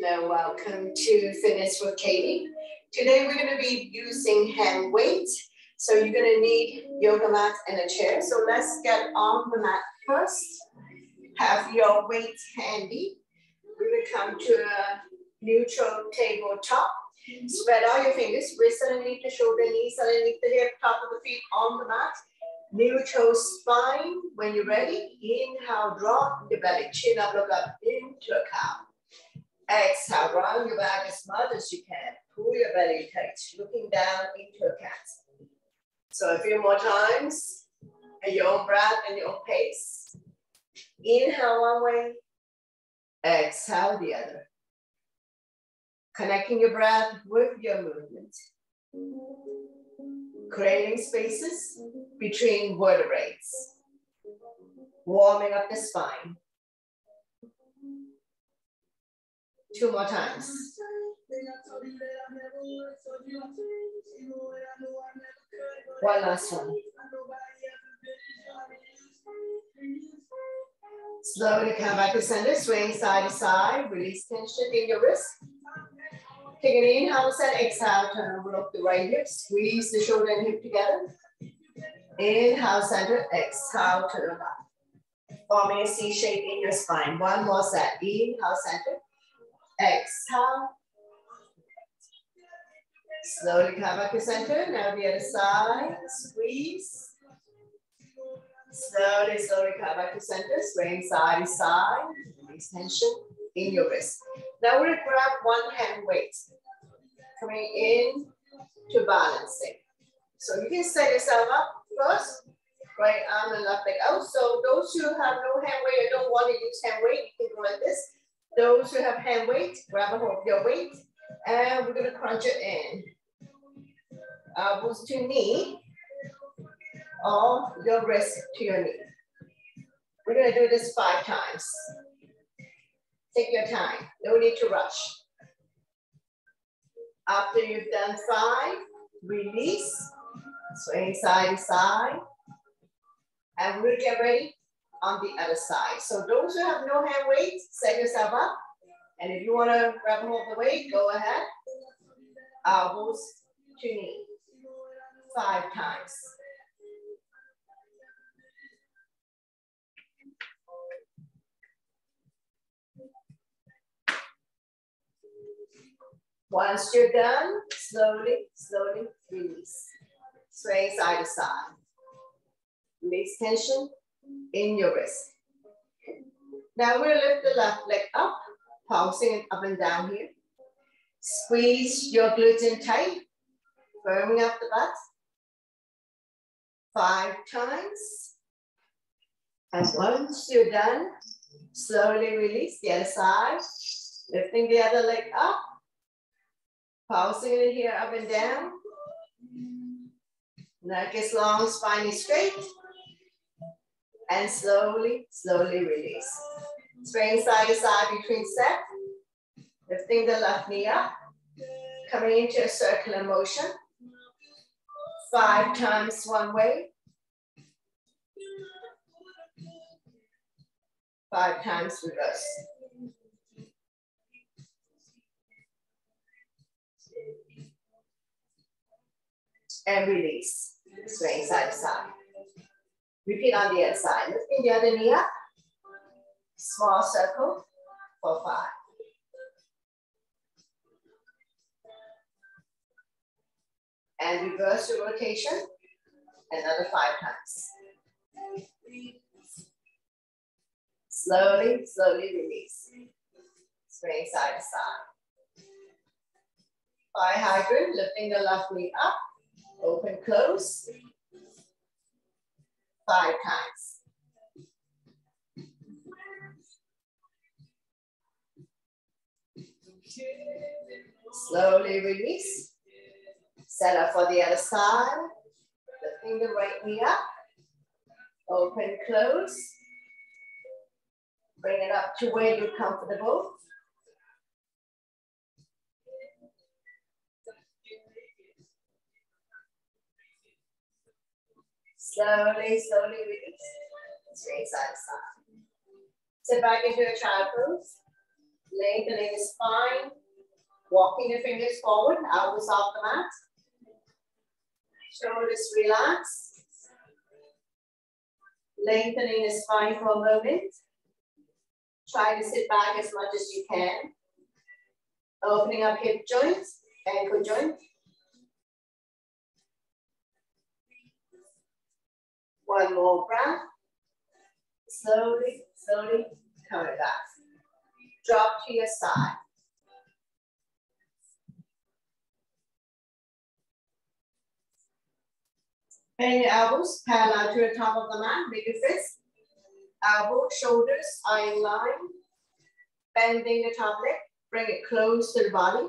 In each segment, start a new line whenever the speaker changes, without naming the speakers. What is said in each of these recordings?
Hello, welcome to Fitness with Katy. Today we're going to be using hand weight. So you're going to need yoga mat and a chair. So let's get on the mat first. Have your weight handy. We're going to come to a neutral tabletop. Spread out your fingers, wrist underneath the shoulder, knees underneath the hip, top of the feet on the mat. Neutral spine. When you're ready, inhale, drop your belly, chin up, look up into a cow. Exhale, round your back as much as you can. Pull your belly tight, looking down into a cat. So a few more times, at your own breath and your own pace. Inhale one way, exhale the other. Connecting your breath with your movement. Creating spaces between vertebrae. Warming up the spine. Two more times. One last one. Slowly come back to center, swing side to side, release tension in your wrist. Take an inhale and exhale, turn over up the right hip, squeeze the shoulder and hip together. Inhale, center, exhale, turn back. Forming a C shape in your spine. One more set. Inhale, center, Exhale. Slowly come back to center. Now the other side. Squeeze. Slowly, slowly come back to center. Swing side to side. Release tension in your wrist. Now we're going to grab one hand weight. Coming in to balancing. So you can set yourself up first. Right arm and left leg out. So those who have no hand weight or don't want to use hand weight, you can go like this. Those who have hand weight, grab a hold of your weight, and we're gonna crunch it in. Elbows to knee, or your wrist to your knee. We're gonna do this five times. Take your time, no need to rush. After you've done five, release, swing side to side, and we'll get ready on the other side. So those who have no hand weight, set yourself up. And if you want to grab hold of the weight, go ahead. Elbows to knee. Five times. Once you're done, slowly, slowly release. Sway side to side. Release tension, in your wrist. Now we'll lift the left leg up, pulsing it up and down here. Squeeze your glutes in tight, firming up the butt. Five times. And once you're done, slowly release the other side, lifting the other leg up, pulsing it here up and down. Neck is long, spine is straight and slowly, slowly release. Swaying side to side between set. Lifting the left knee up. Coming into a circular motion. Five times one way. Five times reverse. And release. Swaying side to side. Repeat on the other side. Lifting the other knee up. Small circle for five. And reverse your rotation another five times. Slowly, slowly release. Swing side to side. Fire hydrant, lifting the left knee up. Open, close five times. Slowly release. Set up for the other side. Lifting the right knee up. Open, close. Bring it up to where you're comfortable. Slowly, slowly release. Straight side to side. Sit back into a child pose. Lengthening the spine. Walking the fingers forward, elbows off the mat. Shoulders relax. Lengthening the spine for a moment. Try to sit back as much as you can. Opening up hip joints, ankle joint. One more breath. Slowly, slowly coming back. Drop to your side. Bend your elbows parallel to the top of the mat, make a fist. Elbow, shoulders are in line. Bending the top leg, bring it close to the body.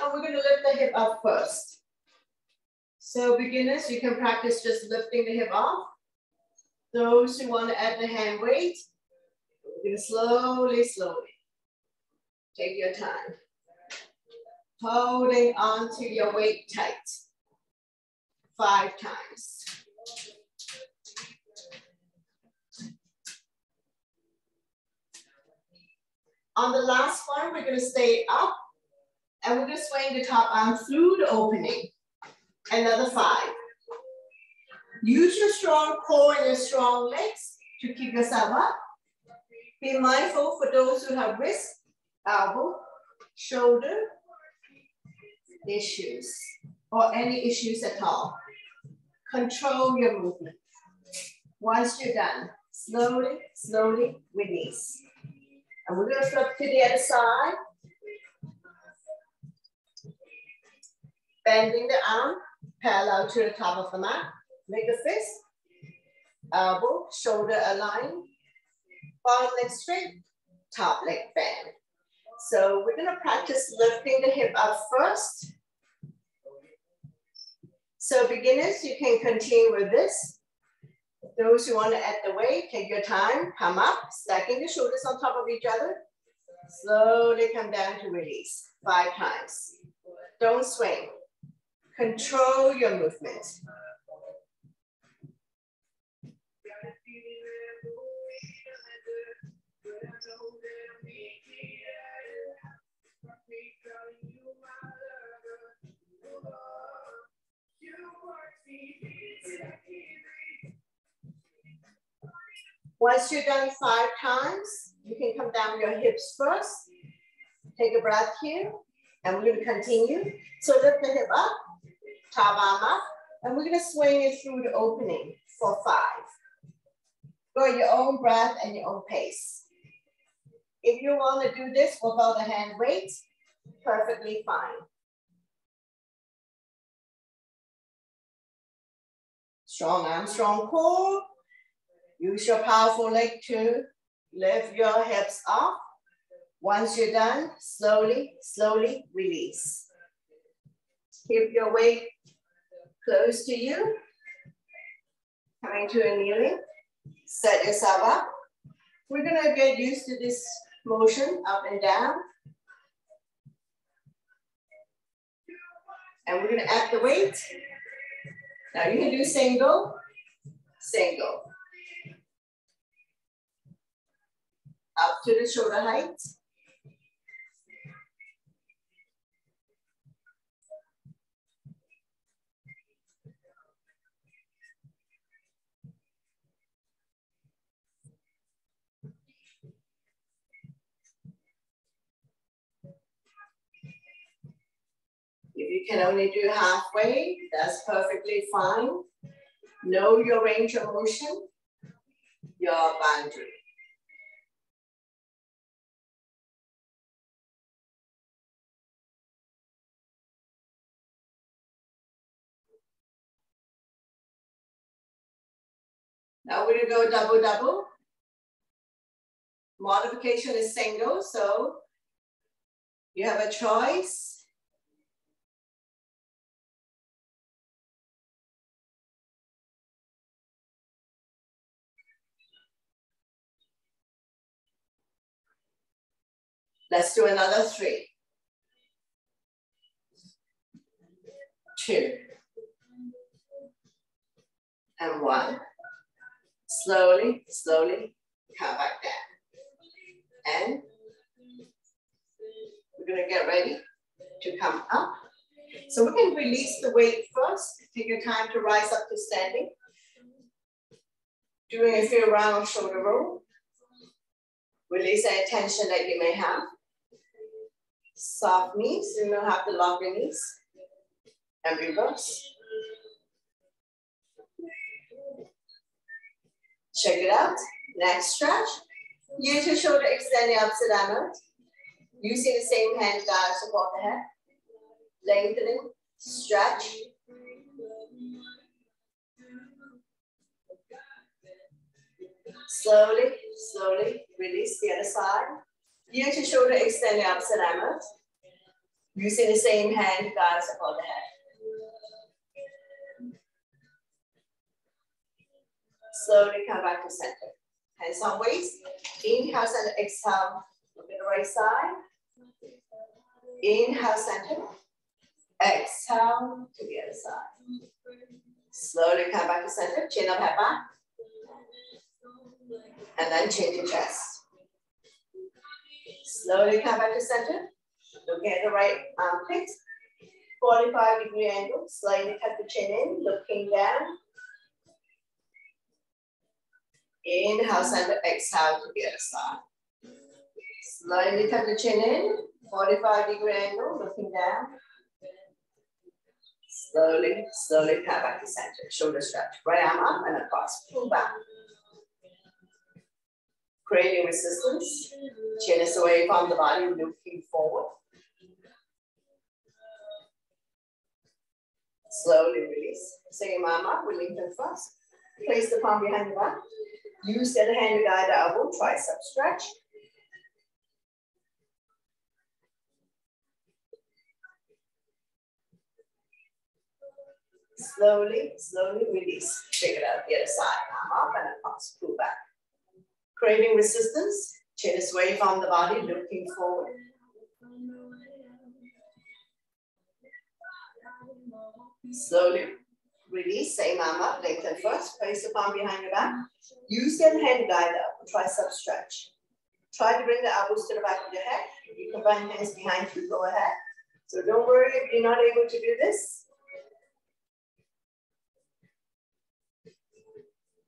And we're gonna lift the hip up first. So beginners, you can practice just lifting the hip off. Those who want to add the hand weight, we're gonna slowly, slowly. Take your time. Holding on to your weight tight. Five times. On the last one, we're gonna stay up and we're gonna swing the top arm through the opening. Another five. Use your strong core and your strong legs to keep yourself up. Be mindful for those who have wrist, elbow, shoulder issues or any issues at all. Control your movement. Once you're done, slowly, slowly release. And we're gonna flip to the other side. Bending the arm parallel to the top of the mat. Make a fist, elbow, shoulder aligned, bottom leg straight, top leg bend. So we're gonna practice lifting the hip up first. So beginners, you can continue with this. Those who want to add the weight, take your time, come up, stacking the shoulders on top of each other. Slowly come down to release, five times. Don't swing. Control your movement. Once you're done five times, you can come down your hips first. Take a breath here, and we're gonna continue. So lift the hip up, up, and we're gonna swing it through the opening for five. Go at your own breath and your own pace. If you wanna do this without a hand weight, perfectly fine. Strong arm, strong core. Use your powerful leg to lift your hips up. Once you're done, slowly, slowly release. Keep your weight close to you. Coming to a kneeling. Set yourself up. We're gonna get used to this motion up and down. And we're gonna add the weight. Now you can do single, single. Up to the shoulder height. If you can only do halfway, that's perfectly fine. Know your range of motion, your boundary. Now we're gonna go double double. Modification is single, so you have a choice. Let's do another three. Two. And one. Slowly, slowly come back down. And We're gonna get ready to come up. So we can release the weight first. Take your time to rise up to standing. Doing a few round of shoulder roll. Release any tension that you may have. Soft knees, you don't have to lock your knees. And reverse. Check it out. Next stretch. Use your shoulder extend the opposite arm Using the same hand to support the head. Lengthening, stretch. Slowly, slowly release the other side. Use your shoulder extend the opposite arm Using the same hand to support the head. Slowly come back to center. Hands on waist. Inhale and exhale. Look at the right side. Inhale, center. Exhale to the other side. Slowly come back to center. Chin up, head back. And then change your chest. Slowly come back to center. Look at the right armpit. 45 degree angle. Slightly tuck the chin in, looking down. Inhale, center, exhale to the other side. Slowly tuck the chin in, 45 degree angle, looking down. Slowly, slowly come back to center. Shoulder stretch. Right arm up and across. Pull back. Creating resistance. Chin is away from the body, looking forward. Slowly release. Same arm up, we lengthen first. Place the palm behind the back. Use the other hand guide elbow, tricep stretch. Slowly, slowly release. Take it out the other side. Arm up and across. Pull back. Craving resistance. Chin is away from the body, looking forward. Slowly Release, same arm up, lengthen first, place the palm behind your back. Use the hand guide up, tricep stretch. Try to bring the elbows to the back of your head. You can bend hands behind you, go ahead. So don't worry if you're not able to do this.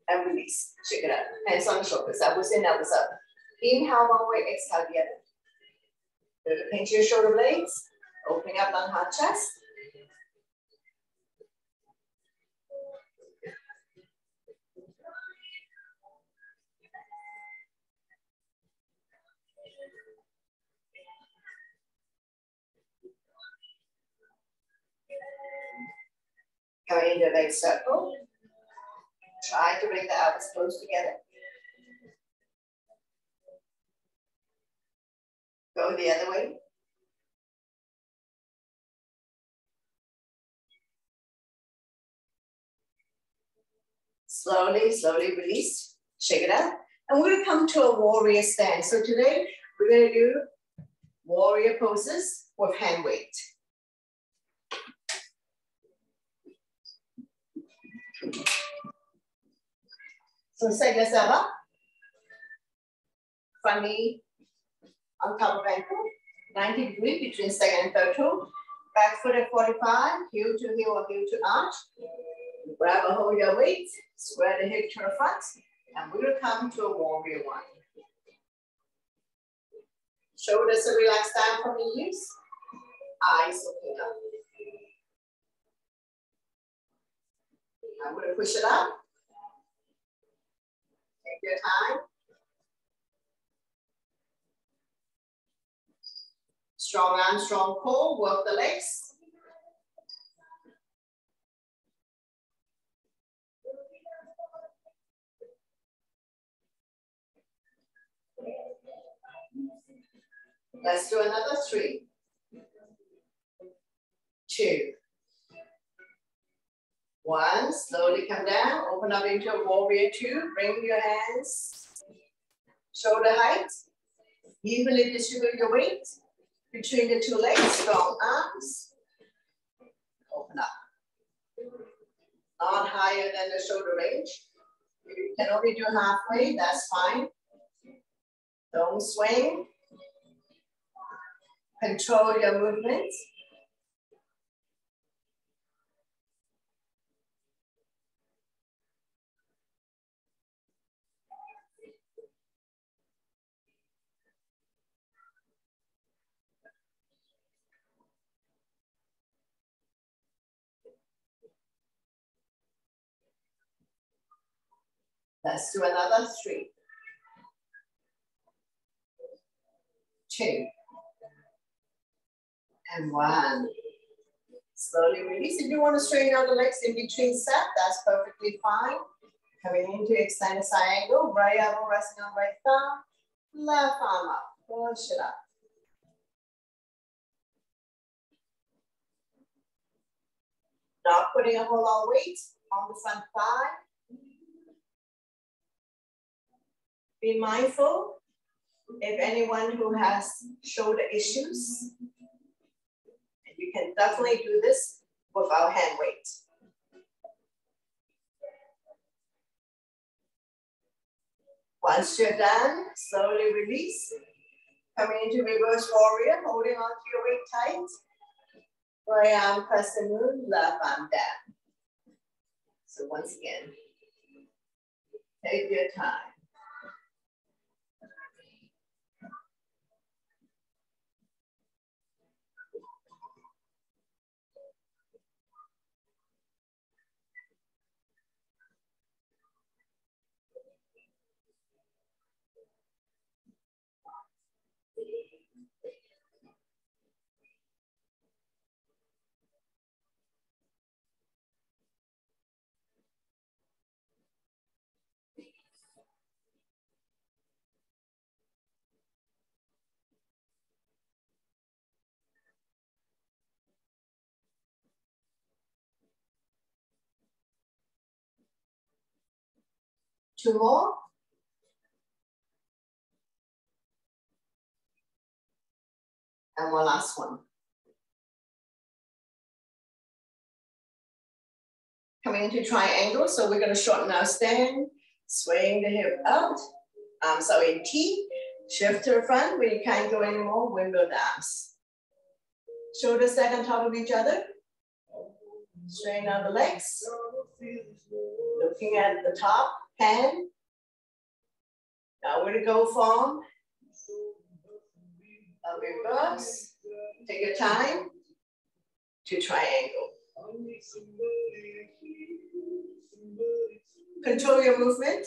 And release, check it out. Hands on the shoulders, elbows in, elbows up. Inhale one way, exhale the other. Little pinch your shoulder blades, opening up long heart chest. Going into a circle. Try to bring the elbows close together. Go the other way. Slowly, slowly release. Shake it out. And we're gonna come to a warrior stand. So today we're gonna do warrior poses with hand weight. So up. Front knee on top of ankle. 90 degree between second and third toe. Back foot at 45, heel to heel or heel to arch. Grab a hold your weight, square the hip to the front, and we will come to a warrior one. Shoulders are relaxed down from the ears, eyes open up. I'm going to push it up. Take your time. Strong arm, strong core, work the legs. Let's do another three, two, one, slowly come down, open up into a warrior two, bring your hands, shoulder height, evenly distribute your weight between the two legs, strong arms, open up. Not higher than the shoulder range. If you can only do halfway, that's fine. Don't swing. Control your movements. Let's do another three. Two. And one. Slowly release. If you want to straighten out the legs in between set, that's perfectly fine. Coming into extended side angle, right elbow resting on right thumb, left arm up, push it up. Not putting a whole lot of weight on the front thigh. Be mindful if anyone who has shoulder issues, you can definitely do this without hand weight. Once you're done, slowly release. Coming into reverse warrior, holding on to your weight tight. Right arm press the moon, left arm down. So once again, take your time. Two more. And one last one. Coming into triangle, so we're gonna shorten our stand, swaying the hip out. Um, so in T, shift to the front, we can't go anymore, window arms. Shoulders stack on top of each other. Straighten out the legs. Looking at the top, hand. Now we're gonna go from a reverse, take your time, to triangle. Control your movement.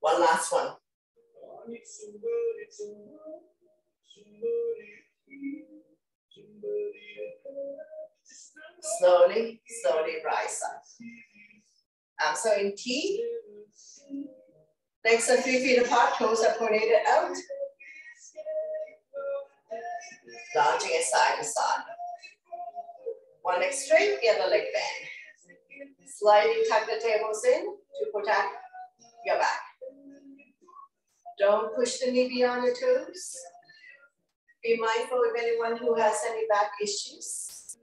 One last one. Slowly, slowly rise up. Um, so in T, legs are three feet apart, toes are pointed out. Lounging side to side. One leg straight, the other leg bend. Slightly tuck the tables in to protect your back. Don't push the knee beyond the toes. Be mindful of anyone who has any back issues.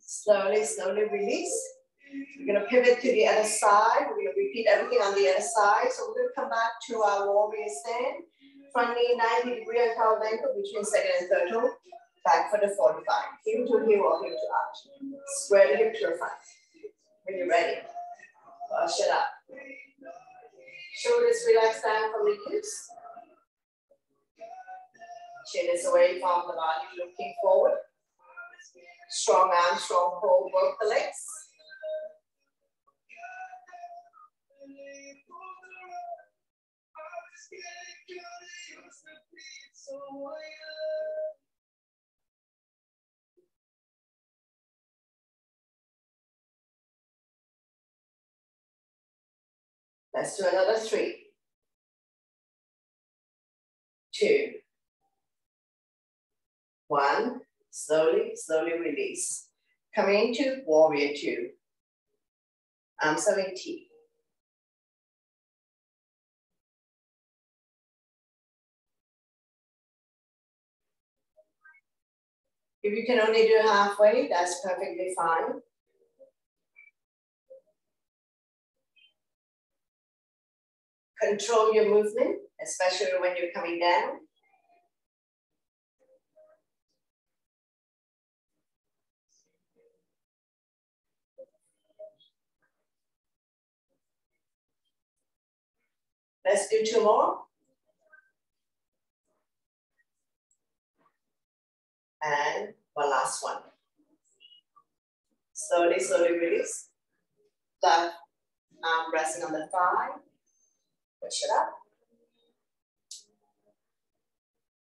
Slowly, slowly release. We're gonna pivot to the other side. We're gonna repeat everything on the other side. So we're gonna come back to our warrior stand. Front knee 90 degree on top ankle between second and third toe. Back for the 45. Heel to heel or heel to arch. Square the hip to the front. When you're ready, wash it up. Shoulders relaxed down from the hips. Chin is away from the body, looking forward. Strong arm, strong core, work the legs. Let's do another three. Two. One. Slowly, slowly release. Coming into warrior two. In T. If you can only do halfway, that's perfectly fine. Control your movement, especially when you're coming down. Let's do two more. And one last one. Slowly, slowly release. Left arm resting on the thigh. Push it up.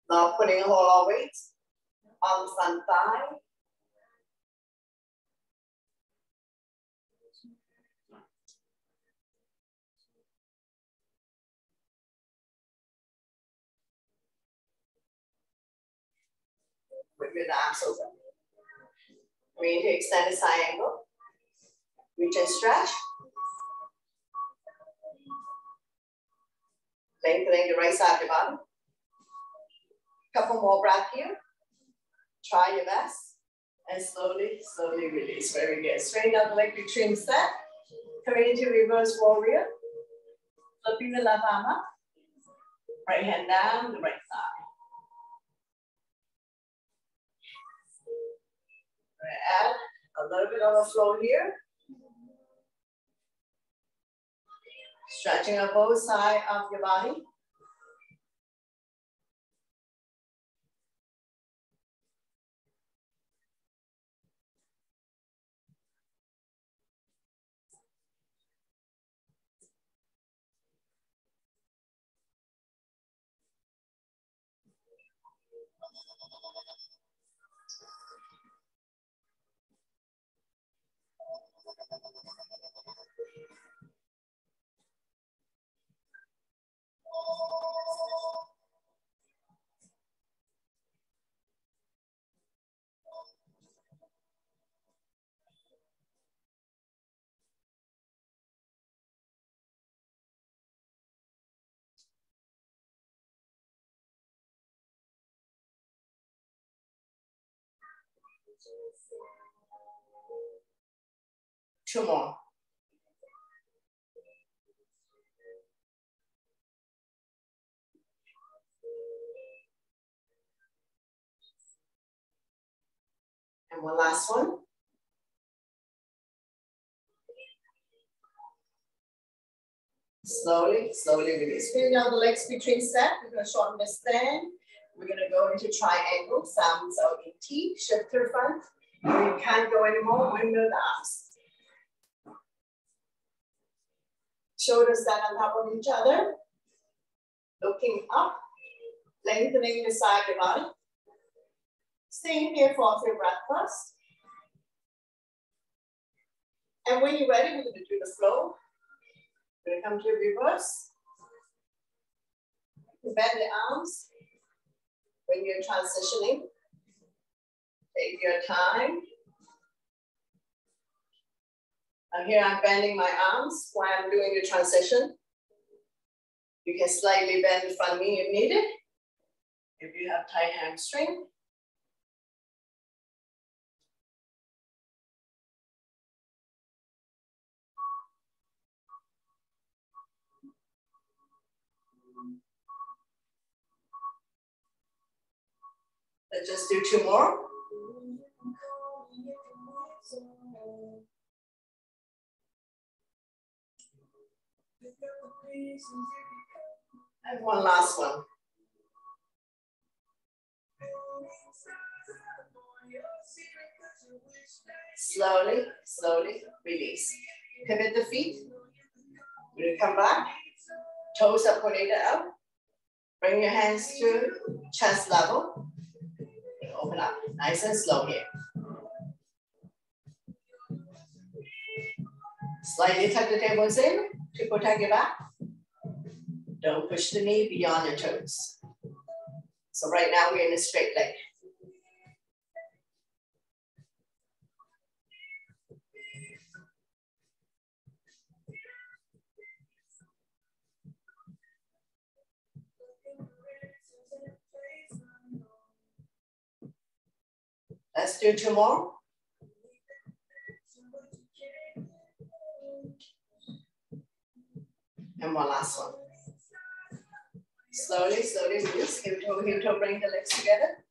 Now putting all our weight on the front thigh. with your arms open. We need to extend the side angle. Reach and stretch. Lengthening the right side of your body. Couple more breath here. Try your best. And slowly, slowly release. Very good. Straighten out the leg between step. Coming into reverse warrior. Flipping the left arm up. Right hand down, the right side. add a little bit of a flow here. Stretching out both sides of your body. Two more. And one last one. Slowly, slowly release. Feeling out the legs between step. We're going to shorten the stand. We're going to go into triangle, sounds out in T, shift to front. We can't go anymore, window the arms. Shoulders stand on top of each other. Looking up, lengthening the side of the body. Staying here for your breath first. And when you're ready, we're going to do the flow. We're to come to reverse. Bend the arms when you're transitioning. Take your time. And here I'm bending my arms while I'm doing the transition. You can slightly bend in front me if needed. If you have tight hamstring. Let's just do two more. And one last one. Slowly, slowly release. Pivot the feet. We're gonna come back. Toes up, pointed out. Bring your hands to chest level. Nice and slow here. Slightly tuck the tailbones in to protect your back. Don't push the knee beyond your toes. So right now we're in a straight leg. Do two more. And one last one. Slowly, slowly release. Heel toe, heel toe, bring the legs together.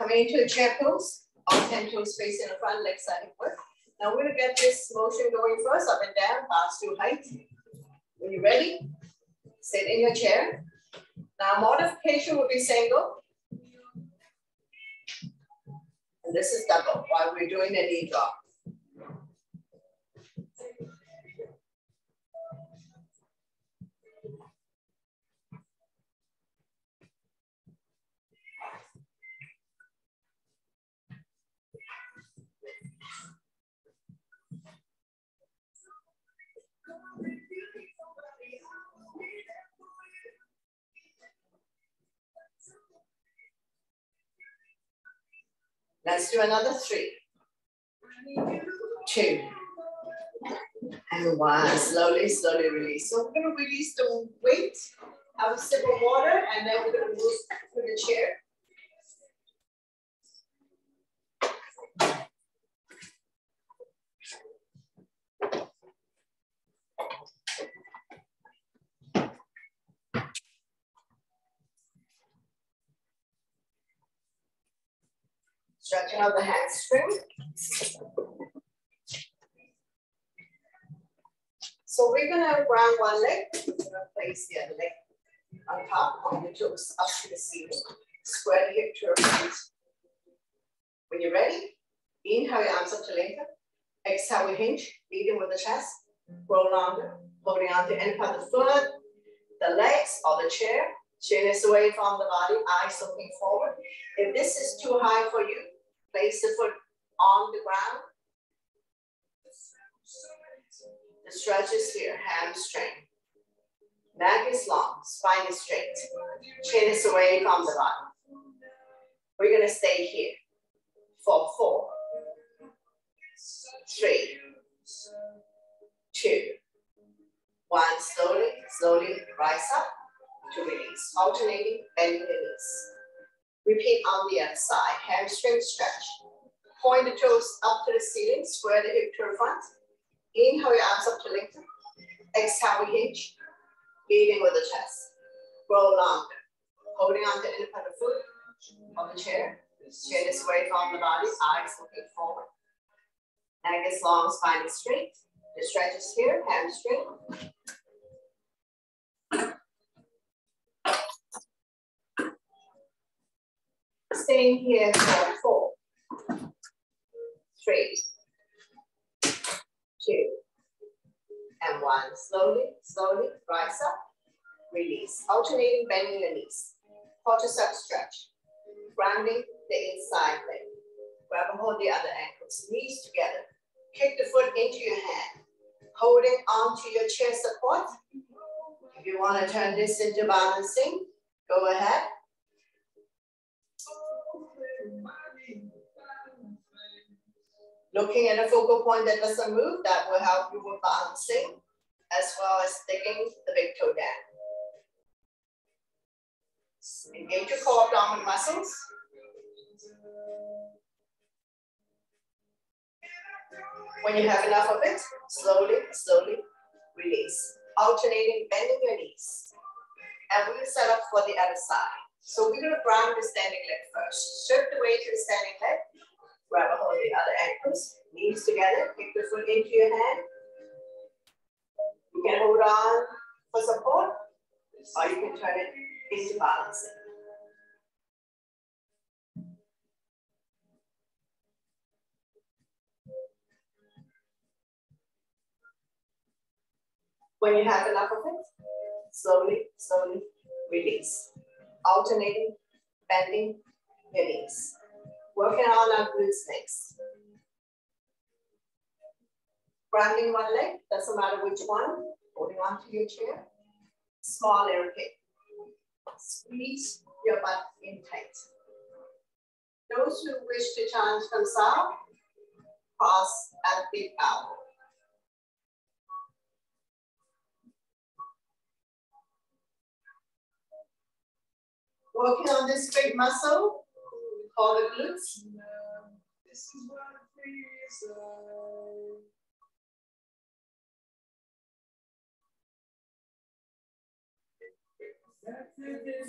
Coming into a chair pose. All 10 toes facing the front, leg side upward. Now we're gonna get this motion going first, up and down, pass to height. When you're ready, sit in your chair. Now modification will be single. And this is double while we're doing the knee drop. Let's do another three, two, and one. Slowly, slowly release. So we're gonna release the weight, have a sip of water, and then we're gonna move to the chair. Stretching out the hamstring. So we're gonna ground one leg, we're gonna place the other leg on top, on the toes up to the ceiling. Square the hip to your front. When you're ready, inhale your arms up to lengthen. Exhale, we hinge, leading with the chest. Roll longer, holding on to any part of the foot, the legs, or the chair. Chin is away from the body, eyes looking forward. If this is too high for you, Place the foot on the ground. The stretch is here, hamstring. Neck is long, spine is straight. Chin is away from the body. We're gonna stay here for four, three, two, one. Slowly, slowly rise up to release, alternating, the knees. Repeat on the other side, hamstring stretch. Point the toes up to the ceiling, square the hip to the front. Inhale your arms up to lengthen. Exhale, we hinge, leading with the chest. Roll longer, holding on to the foot of the chair. Chin is away from the body, eyes looking forward. Neck is long, spine is straight. The stretch is here, hamstring. Staying here for four, three, two, and one. Slowly, slowly rise up, release. Alternating bending the knees. Quadricep stretch. Grounding the inside leg. Grab and hold the other ankles. Knees together. Kick the foot into your hand. Holding onto your chair support. If you want to turn this into balancing, go ahead. Looking at a focal point that doesn't move, that will help you with balancing as well as sticking the big toe down. Engage your core abdominal muscles. When you have enough of it, slowly, slowly release. Alternating, bending your knees. And we'll set up for the other side. So we're gonna ground the standing leg first. Shift the weight to the standing leg grab a hold of the other ankles, knees together, kick the foot into your hand. You can hold on for support, or you can turn it into balancing. When you have enough of it, slowly, slowly release, alternating, bending your knees. Working on our glutes next. Grounding one leg, doesn't matter which one, holding on to your chair. Small air kick. Squeeze your butt in tight. Those who wish to challenge themselves, cross at big elbow. Working on this big muscle called the glutes. This is what uh,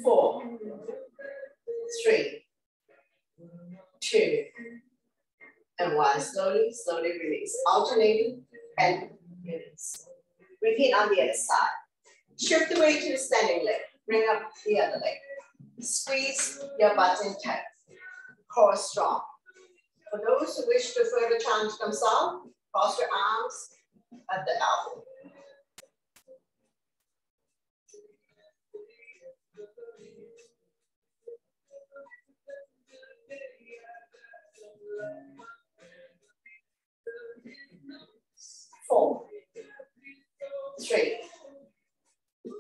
Four, three, two, and one. Slowly, slowly release. Alternating and release. Repeat on the other side. Shift the weight to the standing leg. Bring up the other leg. Squeeze your butt in tight. Core strong. For those who wish to further challenge themselves, cross your arms at the elbow. Four, three,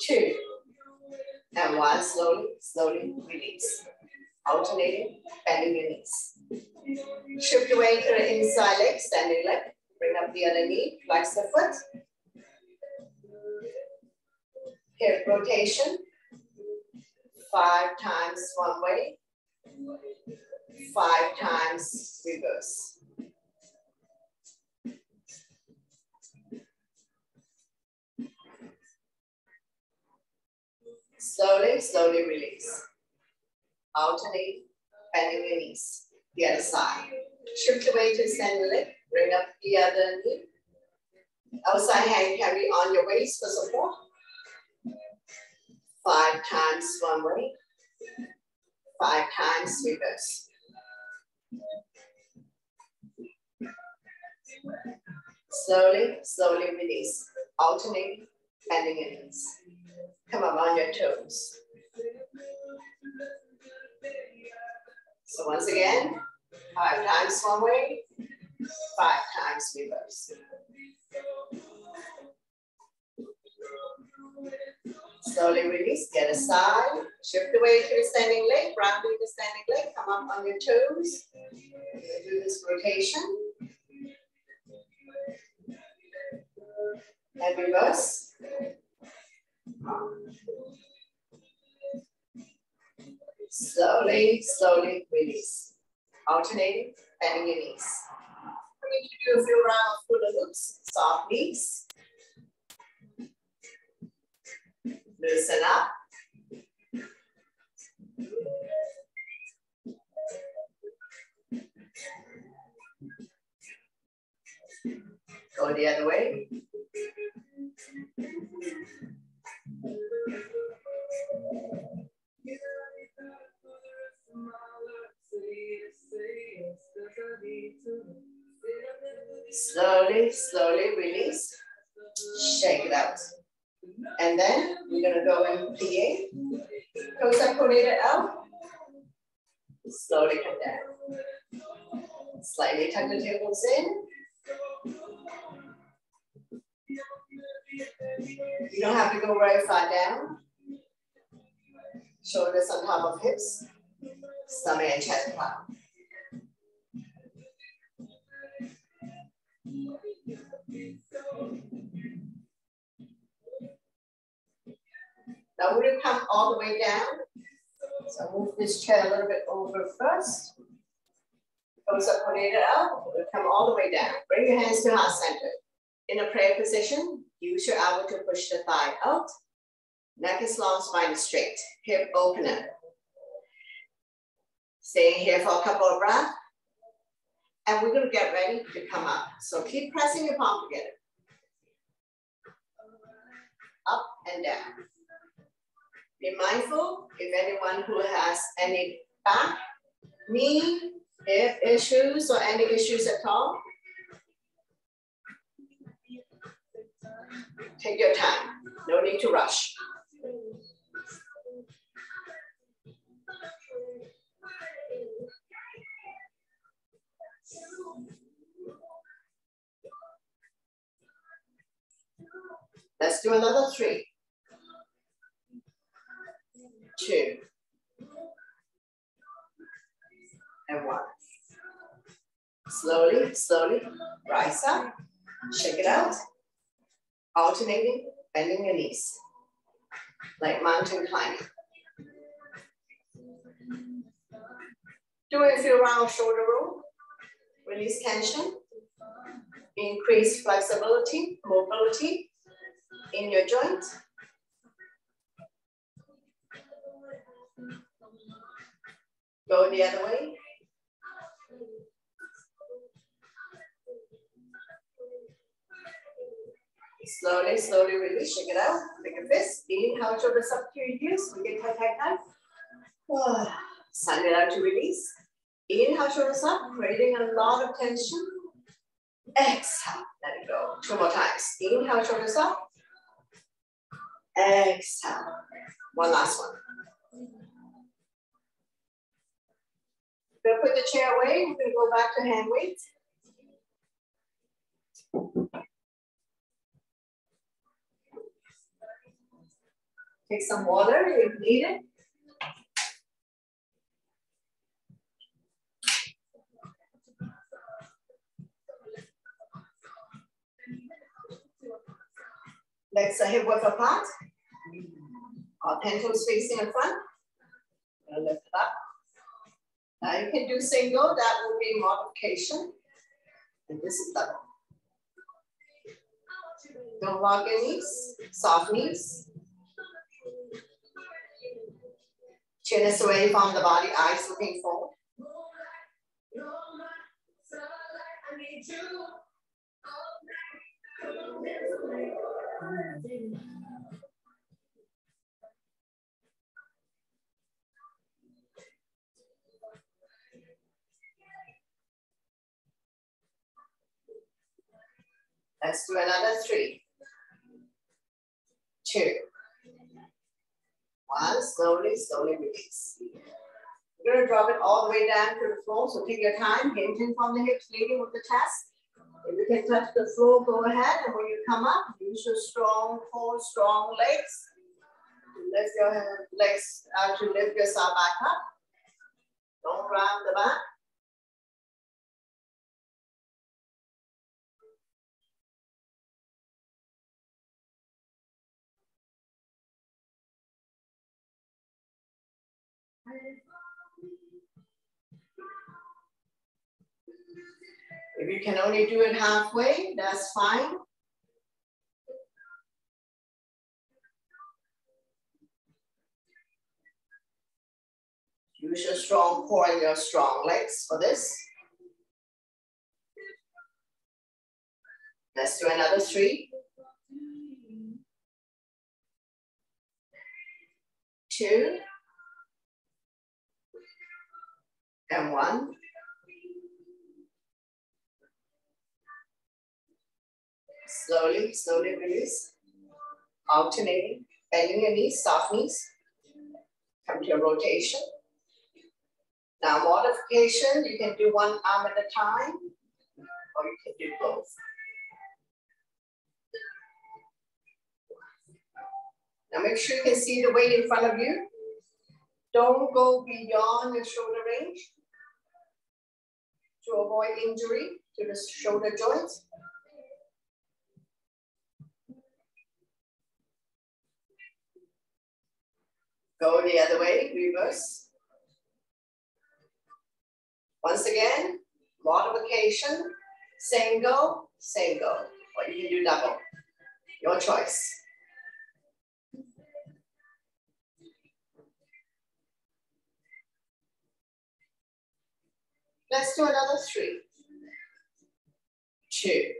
two, and one. Slowly, slowly release. Alternating, bending your knees. Shift your weight to the inside leg, standing leg. Bring up the other knee, flex the foot. Hip rotation. Five times one way. Five times reverse. Slowly, slowly release. Alternate, bending your knees. The other side. Shift the weight to standing leg. Bring up the other knee. Outside hand carry on your waist for support. Five times one way. Five times reverse. Slowly, slowly release. Alternate, bending your knees. Come up on your toes. So once again, five times one way, five times reverse. Slowly release, get aside, shift the weight to the standing leg, rounding the standing leg, come up on your toes. Do this rotation. And reverse. Slowly, slowly release. Alternating, bending your knees. We need to do a few rounds for the loops. Soft knees. Loosen up. Go the other way. Slowly, slowly release. Shake it out. And then we're gonna go in plie. Toes pointed out. Slowly come down. Slightly tuck the tables in. You don't have to go very far down. Shoulders on top of hips. Stomach and chest plow. Now we're gonna come all the way down. So move this chair a little bit over first. Toes up, pointed up. We'll come all the way down. Bring your hands to heart center. In a prayer position, use your elbow to push the thigh out. Neck is long, spine is straight. Hip opener. Staying here for a couple of breaths. And we're gonna get ready to come up. So keep pressing your palm together. Up and down. Be mindful if anyone who has any back, knee, hip issues or any issues at all. Take your time. No need to rush. Let's do another three. Two. And one. Slowly, slowly, rise up, shake it out. Alternating, bending your knees. Like mountain climbing. Doing a few round shoulder roll. Release tension. Increase flexibility, mobility in your joint. Go the other way. Slowly, slowly release, shake it out. Make a fist. Inhale, shoulders up to your heels. We get tight, tight, tight. Send it out to release. Inhale, shoulders up, creating a lot of tension. Exhale, let it go. Two more times. Inhale, shoulders up. Exhale. One last one. Gonna put the chair away. We're gonna go back to hand weight. Take some water if needed. Are hip width apart. Our 10 toes facing in front. Lift it up. Now you can do single, that will be modification. And this is double. Don't lock your knees, soft knees. Chin is away from the body, eyes looking forward. Let's do another three, two, one, slowly, slowly release. You're gonna drop it all the way down to the floor, so take your time, hinging from the hips, leading with the chest. If you can touch the floor, go ahead, and when you come up, use your strong core, strong legs. Lift your legs out to lift yourself back up. Don't round the back. If you can only do it halfway, that's fine. Use your strong core and your strong legs for this. Let's do another three. Two. And one. Slowly, slowly release. Alternating, bending your knees, soft knees. Come to your rotation. Now modification, you can do one arm at a time, or you can do both. Now make sure you can see the weight in front of you. Don't go beyond your shoulder range to avoid injury to the shoulder joints. Go the other way, reverse. Once again, modification, same go, same single, or you can do double, your choice. Let's do another three, two,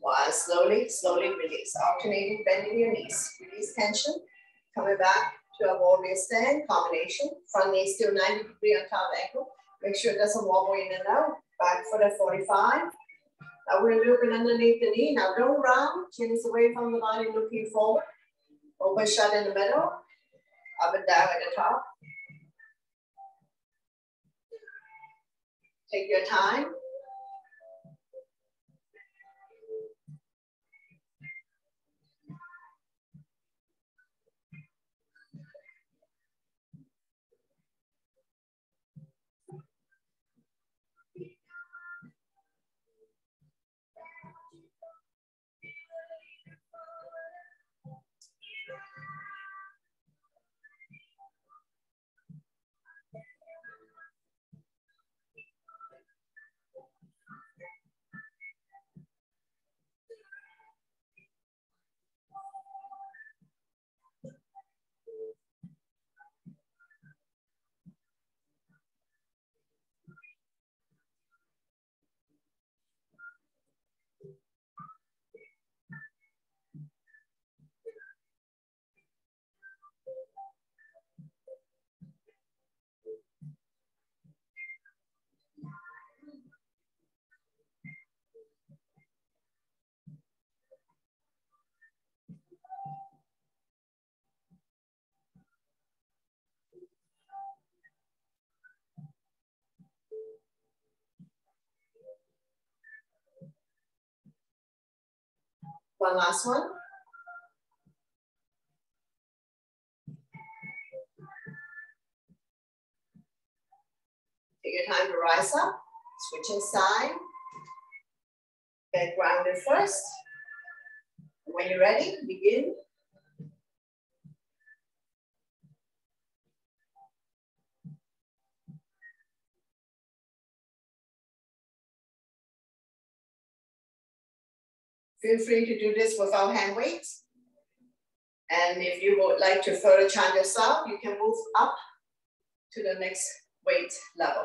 one, slowly, slowly release, alternating, bending your knees, release tension, coming back to a warrior stand, combination, front knee still 90 degree on top of ankle, Make sure it doesn't wobble in and out. Back foot at 45. Now we're looking underneath the knee. Now don't round, chin is away from the body, looking forward. Open shut in the middle, up and down at the top. Take your time. One last one. Take your time to rise up, switching side. Get grounded first. When you're ready, begin. Feel free to do this without hand weights. And if you would like to further challenge yourself, you can move up to the next weight level.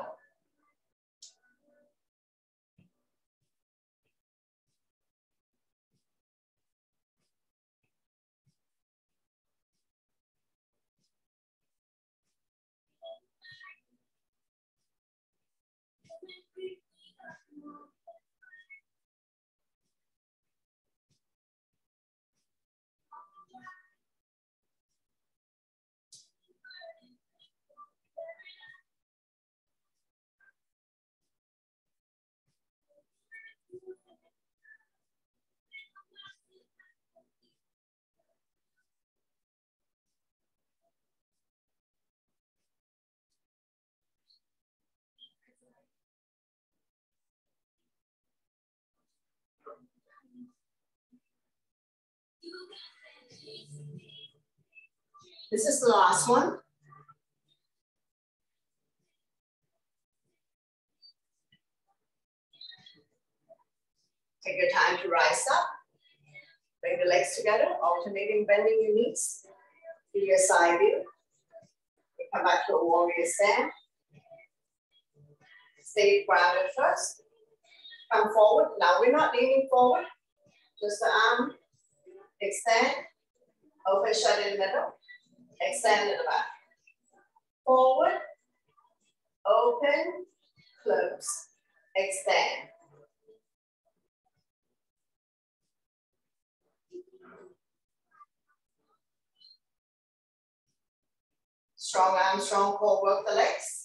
This is the last one. Take your time to rise up. Bring the legs together, alternating bending your knees. Feel your side view. come back to a warrior stand. Stay grounded first. Come forward. Now we're not leaning forward. Just the arm. Extend. Open, shut in the middle. Extend in the back. Forward. Open. Close. Extend. Strong arm, strong core, work the legs.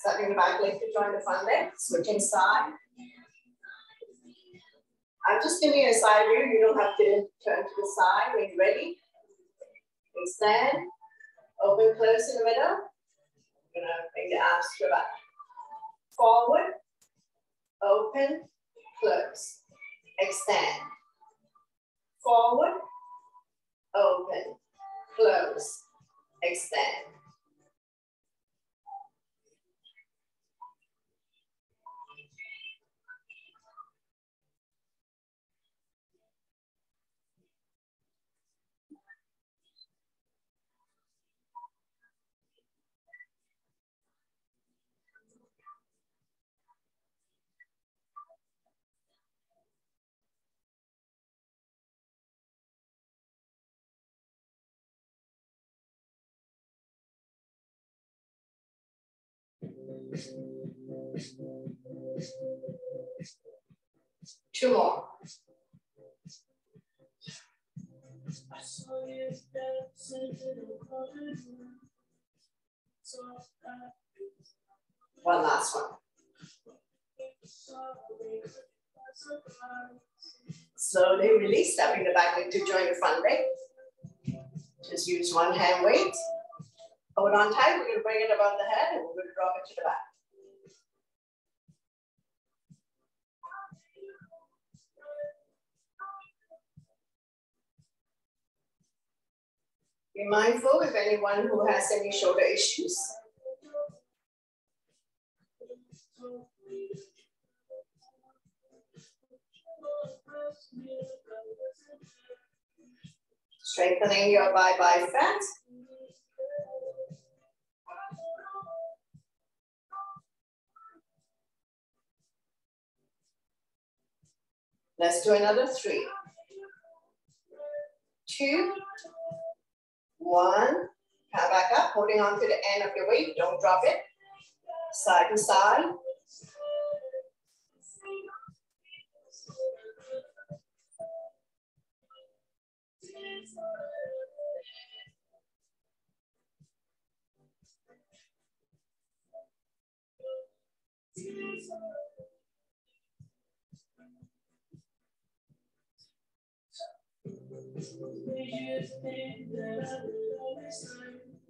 Stepping the back leg to join the front leg, switching side. I'm just giving you a side view. You don't have to turn to the side when you're ready. Extend, open, close in the middle. You're gonna bring the arms to your back. Forward, open, close. Extend. Forward, open, close, extend. Two more. One last one. Slowly release, stepping the back leg to join the front leg. Just use one hand weight. Oh, Hold on tight, we're gonna bring it above the head and we're gonna drop it to the back. Be mindful if anyone who has any shoulder issues. Strengthening your bi-bi fat. Let's do another three. Two, one, come back up, holding on to the end of your weight, don't drop it. Side to side.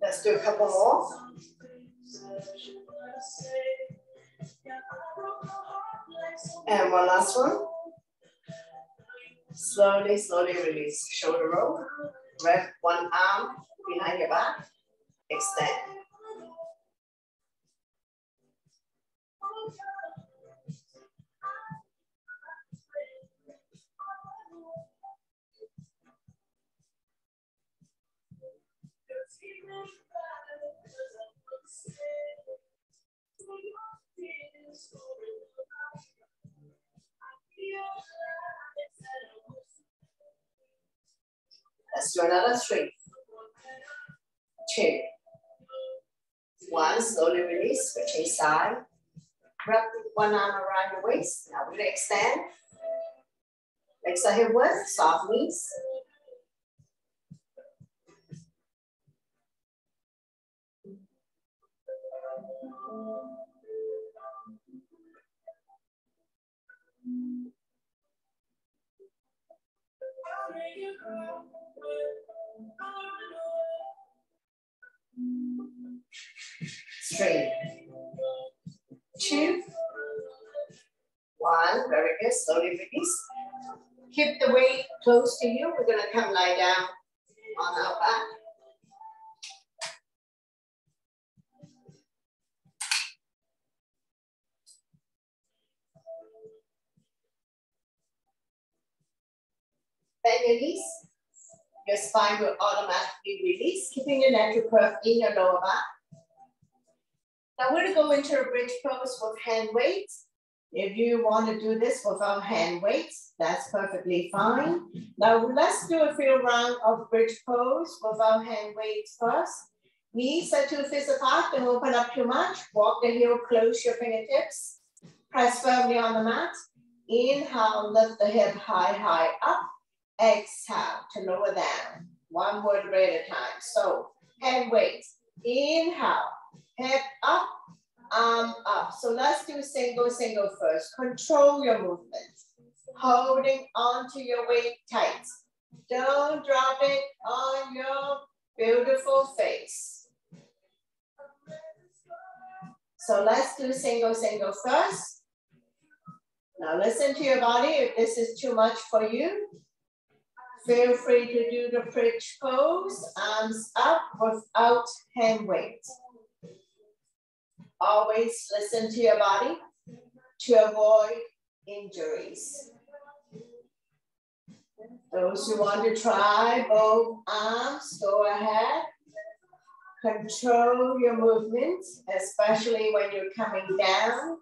Let's do a couple more. And one last one. Slowly, slowly release. Shoulder roll. Wrap one arm behind your back. Extend. Let's do another three, two, one. Slowly release, switching side. Wrap one arm around your waist. Now we're gonna extend. Legs are hip width, soft knees. Straight. Two. One. Very good. Slowly release. Keep the weight close to you. We're going to come lie down on our back. Bend your knees. Your spine will automatically release, keeping your to curve in your lower back. Now we're gonna go into a bridge pose with hand weights. If you want to do this without hand weights, that's perfectly fine. Now let's do a few rounds of bridge pose without hand weights first. Knees are two fists apart, don't open up too much. Walk the heel, close your fingertips. Press firmly on the mat. Inhale, lift the hip high, high up. Exhale to lower down. One word at a time. So hand weights. Inhale, head up, arm up. So let's do single, single first. Control your movement. Holding onto your weight tight. Don't drop it on your beautiful face. So let's do single, single first. Now listen to your body. If this is too much for you, feel free to do the bridge pose, arms up without hand weight. Always listen to your body to avoid injuries. Those who want to try both arms, go ahead. Control your movement, especially when you're coming down.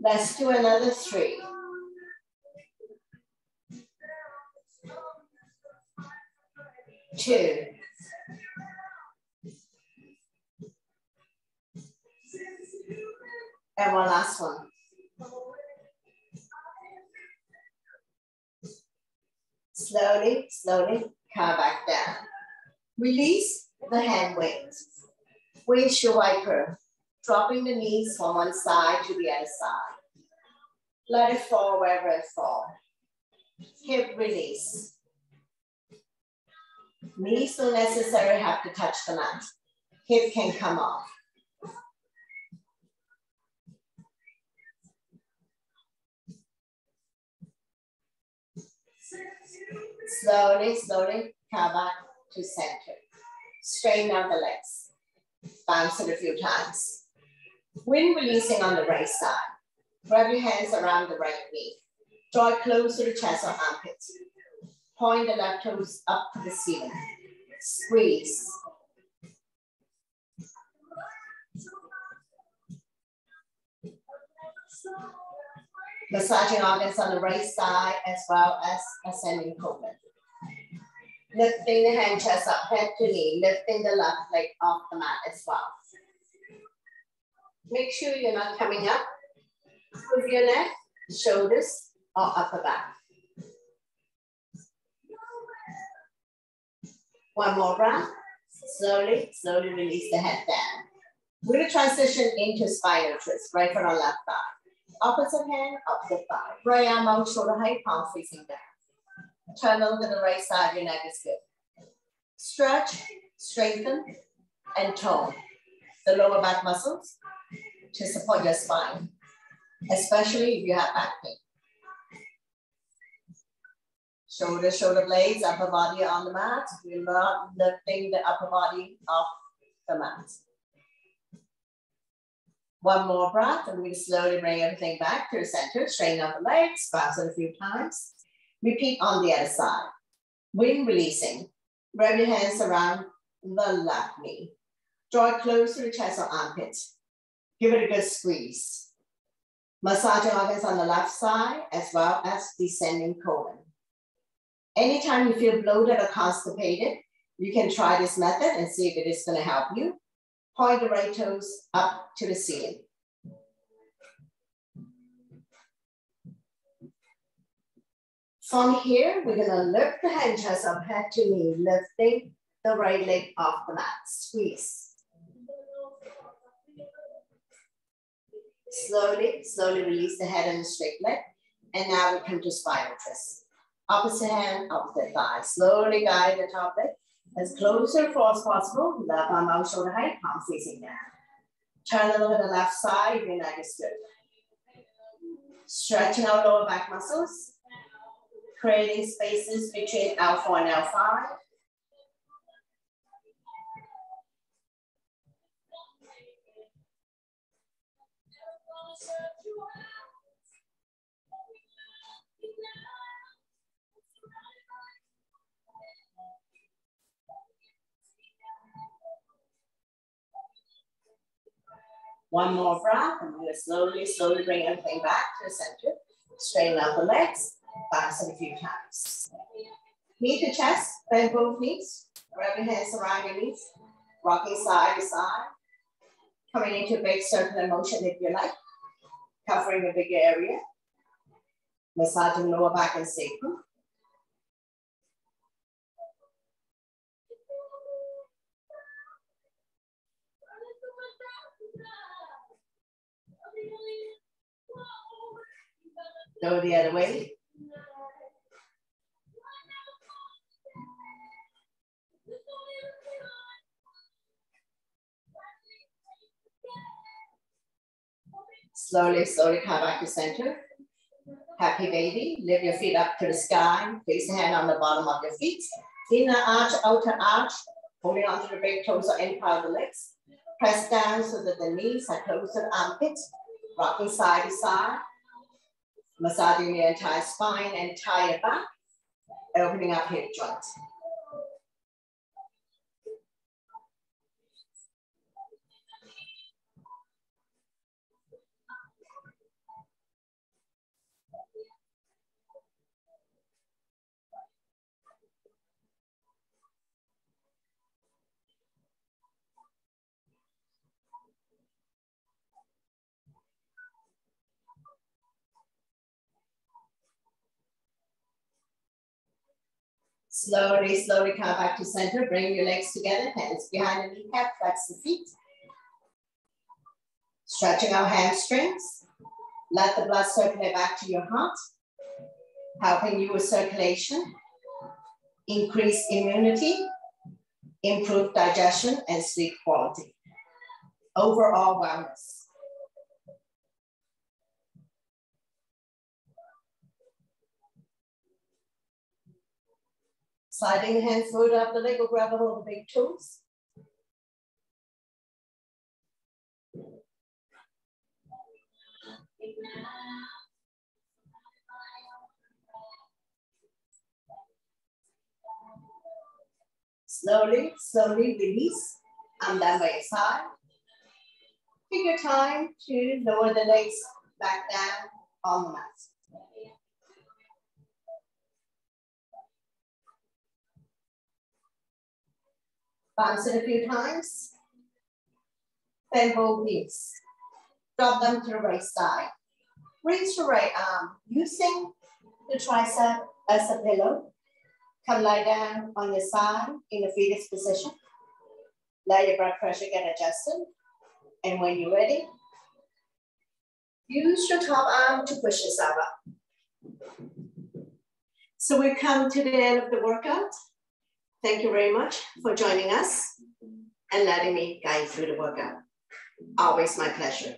Let's do another three. Two. Slowly, come back down. Release the hand weight. Windshield wiper, dropping the knees from one side to the other side. Let it fall wherever it falls. Hip release. Knees don't necessarily have to touch the mat. Hip can come off. Slowly, slowly come back to center. Straighten out the legs. Bounce it a few times. When releasing on the right side, grab your hands around the right knee. Draw it close to the chest or armpits. Point the left toes up to the ceiling. Squeeze. Massaging organs on the right side as well as ascending colon. Lifting the hand chest up, head to knee, lifting the left leg off the mat as well. Make sure you're not coming up with your neck, shoulders, or upper back. One more breath. Slowly, slowly release the head down. We're gonna transition into spinal twist, right foot on left thigh. Opposite hand, opposite thigh. Right arm out, shoulder height, palm facing down. Turn over to the right side, your neck is good. Stretch, strengthen, and tone the lower back muscles to support your spine, especially if you have back pain. Shoulder, shoulder blades, upper body on the mat. We're not lifting the upper body off the mat. One more breath, and we slowly bring everything back to the center. Straighten out the legs, bounce it a few times. Repeat on the other side. When releasing, wrap your hands around the left knee. Draw it close to the chest or armpit. Give it a good squeeze. Massage your organs on the left side as well as descending colon. Anytime you feel bloated or constipated, you can try this method and see if it is gonna help you. Point the right toes up to the ceiling. From here, we're gonna lift the hand chest up, head to knee, lifting the right leg off the mat, squeeze. Slowly, slowly release the head and the straight leg. And now we come to spinal twist. Opposite hand, opposite thigh. Slowly guide the top leg as close to the floor as possible. Left arm out, shoulder height, palm facing down. Turn a little to the left side, is good. Stretching out lower back muscles creating spaces between L4 and L5. One more breath. I'm going to slowly, slowly bring everything back to the center. Straighten out the legs, bounce a few times. Knee to chest, bend both knees. Grab your hands around your knees. Rocking side to side. Coming into a big circular motion if you like. Covering a big area. Massaging lower back and sacrum. Go the other way. Slowly, slowly come back to center. Happy baby. Lift your feet up to the sky. Place the hand on the bottom of your feet. Inner arch, outer arch. Holding onto the big toes or end part of the legs. Press down so that the knees are close to the armpits. Rocking side to side massaging the entire spine and entire back, opening up hip joints. Slowly, slowly come back to center. Bring your legs together, hands behind the kneecap, flex the feet. Stretching our hamstrings. Let the blood circulate back to your heart, helping you with circulation, increase immunity, improve digestion, and sleep quality. Overall wellness. Sliding hands forward the leg or grab a hold of the big toes. Slowly, slowly release. And then by your side. Take your time to lower the legs back down on the mat. Bounce it a few times. Bend knees. Drop them to the right side. Reach the right arm using the tricep as a pillow. Come lie down on your side in a fetus position. Let your blood pressure get adjusted. And when you're ready, use your top arm to push yourself up. So we come to the end of the workout. Thank you very much for joining us and letting me guide through the workout. Always my pleasure.